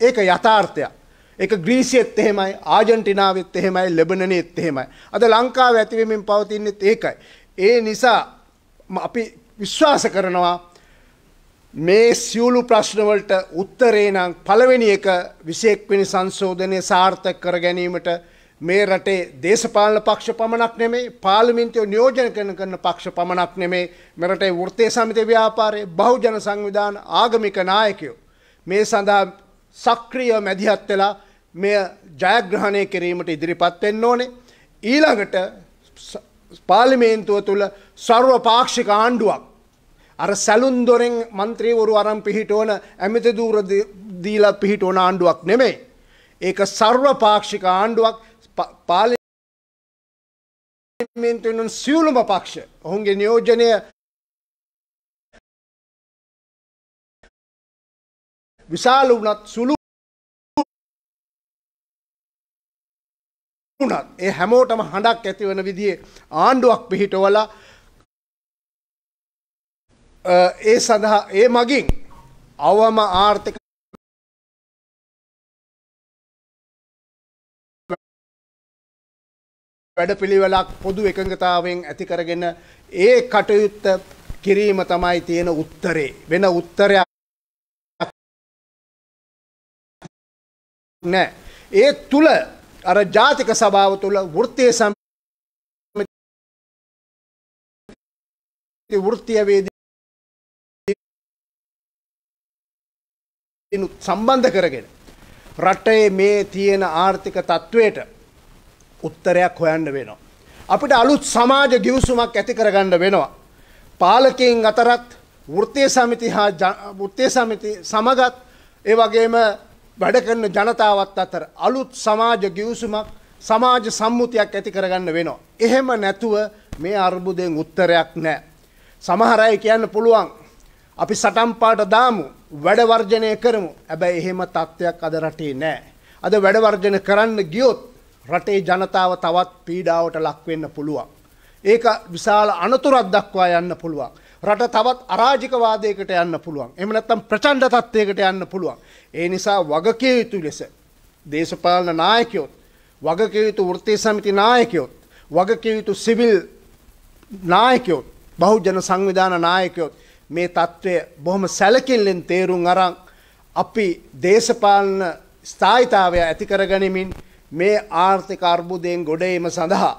ඒක යථාර්ථයක්. එක ග්‍රීසියත් එහෙමයි ආජන්ටිනාවත් එහෙමයි ලෙබනනෙත් එහෙමයි. අද ලංකාව ඇතිවමින් පවතින්නෙත් ඒකයි. ඒ නිසා අපි විශ්වාස කරනවා මේ සියලු ප්‍රශ්නවලට උත්තරේ නම් පළවෙනි එක විශේක්වෙනි සංශෝධනය සාර්ථක කර ගැනීමට මේ රටේ දේශපාලන පක්ෂ පමණක් නෙමේ පාර්ලිමේන්තුව නියෝජනය කරන කරන පක්ෂ පමණක් නෙමේ මෙරටේ වෘත්තීය සමිති ව්‍යාපාරයේ බහුජන සංවිධාන ආගමික නායකයෝ. මේ සඳහා සක්‍රිය මැදිහත් වෙලා මෙය ජයග්‍රහණය කිරීමට ඉදිරිපත් වෙන්න ඕනේ. ඊළඟට පාර්ලිමේන්තුව තුළ සර්ව පාක්ෂික ආණ්ඩුවක්. අර සැලුන් දොරෙන් මන්ත්‍රීවරු අරන් පිහිටවන ඇමති දූර දීලා පිහිටවන ආණ්ඩුවක් නෙමෙයි. ඒක සර්ව පාක්ෂික ආණ්ඩුවක්. පාර්ලිමේන්තුවෙන් සියලුම පක්ෂ ඔවුන්ගේ නියෝජනය විශාල වුණත් සුළු වුණත් ඒ හැමෝටම හඬක් ඇති වන විදිහේ ආණ්ඩුවක් පිහිටවලා ඒ සඳහා ඒ මගින් අවම ආර්ථික වැඩපිළිවෙලක් පොදු එකඟතාවෙන් ඇති කරගෙන ඒ කටයුත්ත කිරීම තමයි තියෙන උත්තරේ. වෙන උත්තරයක් නෑ. ඒ තුල අර ජාතික සභාව තුල වෘත්තීය සමිති වෘත්තීය වේදී සම්බන්ධ කරගෙන රටේ මේ තියෙන ආර්ථික තත්ත්වයට උත්තරයක් හොයන්න වෙනවා. අපිට අලුත් සමාජ ගිවිසුමක් ඇති කරගන්න වෙනවා. පාලකයින් අතරත් වෘත්තීය සමිති හා වෘත්තීය සමිති සමගත් ඒ වගේම වැඩ කරන ජනතාවත් අතර අලුත් සමාජ ගිවිසුමක් සමාජ සම්මුතියක් ඇති කරගන්න වෙනවා. එහෙම නැතුව මේ අර්බුදයෙන් උත්තරයක් නැහැ. සමහර අය කියන්න පුළුවන් අපි සටන් පාට දාමු වැඩ වර්ජනය කරමු. හැබැයි එහෙම තත්ත්වයක් අද රටේ නැහැ. අද වැඩ වර්ජන කරන්න ගියොත් රටේ ජනතාව තවත් පීඩාවට ලක් වෙන්න පුළුවන්. ඒක විශාල අනතුරක් දක්වා යන්න පුළුවන්. රට තවත් අරාජිකවාදයකට යන්න පුළුවන්. එහෙම නැත්නම් ප්‍රචණ්ඩ තත්ත්වයකට යන්න පුළුවන්. ඒ නිසා වගකිය යුතු ලෙස දේශපාලන නායකයොත් වගකිය යුතු වෘත්තීය සමිති නායකයොත් වගකිය යුතු සිවිල් නායකයොත් බහුජන සංවිධාන නායකයොත් මේ తත්වය බොහොම සැලකිල්ලෙන් තේරුම් අරන් අපි දේශපාලන ස්ථායිතාවය ඇති කරගනිමින් මේ ආර්ථික අර්බුදයෙන් ගොඩ ඒම සඳහා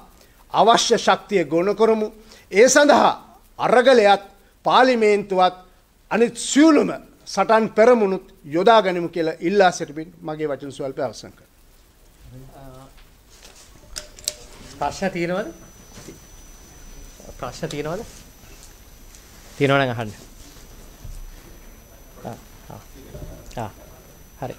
අවශ්‍ය ශක්තිය ගොනු කරමු. ඒ සඳහා අරගලයත් පාර්ලිමේන්තුවත් අනිත් සියලුම සටන් පෙරමුණුත් යොදා ගනිමු කියලා ඉල්ලා සිටිමින් මගේ වචන ස්වල්ප අවසන් කරනවා. ප්‍රශ්න තියෙනවද? ප්‍රශ්න තියෙනවද? තියෙනවා නම් අහන්න. ආ ආ. ආ. හරි.